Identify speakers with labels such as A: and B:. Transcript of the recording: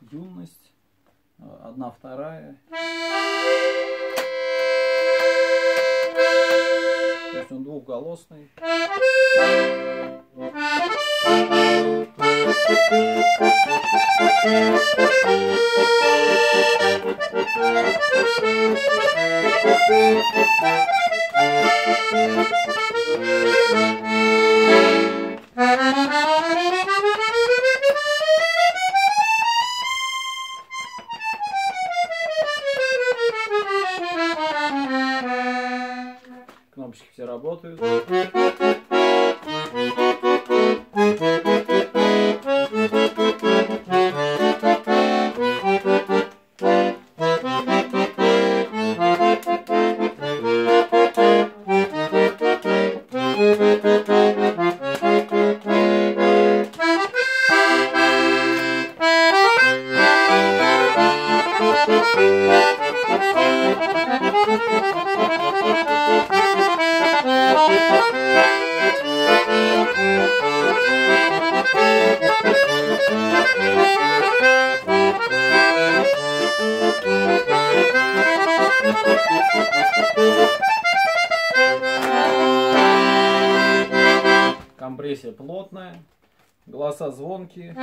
A: юность, э, одна вторая. То есть он двухголосный. Кнопочки все работают. Компрессия плотная, голоса звонкие.